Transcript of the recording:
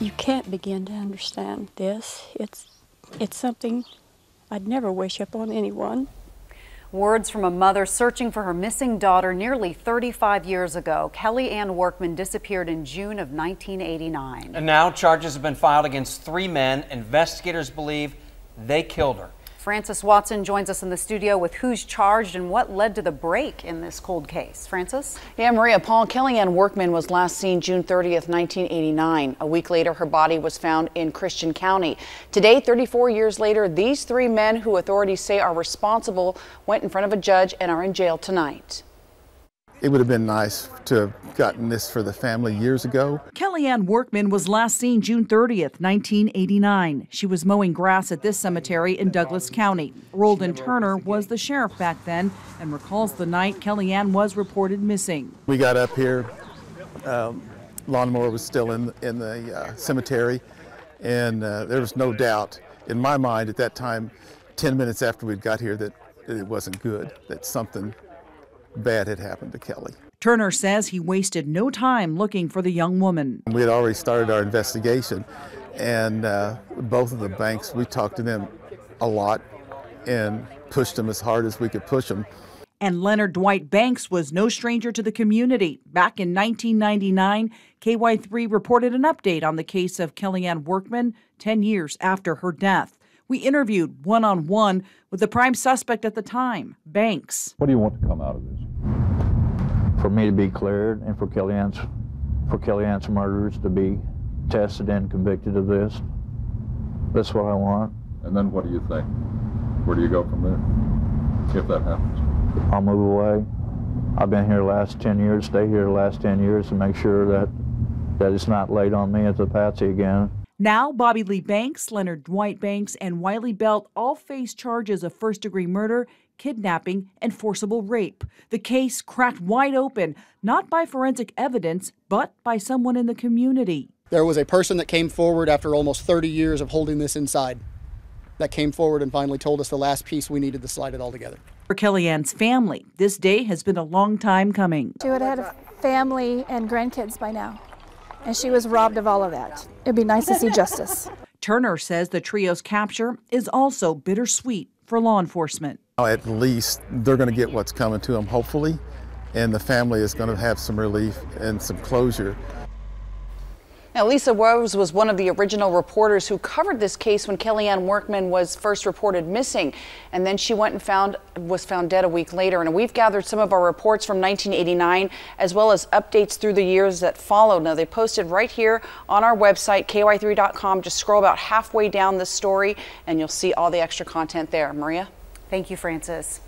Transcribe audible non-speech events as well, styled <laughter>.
You can't begin to understand this. It's, it's something I'd never wish upon anyone. Words from a mother searching for her missing daughter nearly 35 years ago. Kelly Ann Workman disappeared in June of 1989. And now charges have been filed against three men. Investigators believe they killed her. Francis Watson joins us in the studio with who's charged and what led to the break in this cold case. Francis? Yeah, Maria Paul Kellyanne Workman was last seen June 30th, 1989. A week later, her body was found in Christian County. Today, 34 years later, these three men who authorities say are responsible went in front of a judge and are in jail tonight. It would have been nice to have gotten this for the family years ago. Kellyanne Workman was last seen June 30th, 1989. She was mowing grass at this cemetery in Douglas County. Roldan Turner was the sheriff back then and recalls the night Kellyanne was reported missing. We got up here, um, lawnmower was still in, in the uh, cemetery, and uh, there was no doubt in my mind at that time, 10 minutes after we got here, that it wasn't good, that something bad had happened to Kelly. Turner says he wasted no time looking for the young woman. We had already started our investigation, and uh, both of the banks, we talked to them a lot and pushed them as hard as we could push them. And Leonard Dwight Banks was no stranger to the community. Back in 1999, KY3 reported an update on the case of Kellyanne Workman 10 years after her death. We interviewed one on one with the prime suspect at the time, Banks. What do you want to come out of this? For me to be cleared and for Kellyanne's, for Kellyanne's murderers to be tested and convicted of this. That's what I want. And then what do you think? Where do you go from there if that happens? I'll move away. I've been here the last 10 years, stay here the last 10 years to make sure that, that it's not laid on me as a patsy again. Now, Bobby Lee Banks, Leonard Dwight Banks, and Wiley Belt all face charges of first degree murder, kidnapping, and forcible rape. The case cracked wide open, not by forensic evidence, but by someone in the community. There was a person that came forward after almost 30 years of holding this inside that came forward and finally told us the last piece we needed to slide it all together. For Kellyanne's family, this day has been a long time coming. She would have had a family and grandkids by now and she was robbed of all of that. It'd be nice to see <laughs> justice. Turner says the trio's capture is also bittersweet for law enforcement. At least they're going to get what's coming to them, hopefully, and the family is going to have some relief and some closure. Now, Lisa Rose was one of the original reporters who covered this case when Kellyanne Workman was first reported missing, and then she went and found was found dead a week later. And we've gathered some of our reports from 1989, as well as updates through the years that followed. Now, they posted right here on our website, ky3.com. Just scroll about halfway down the story, and you'll see all the extra content there. Maria, thank you, Francis.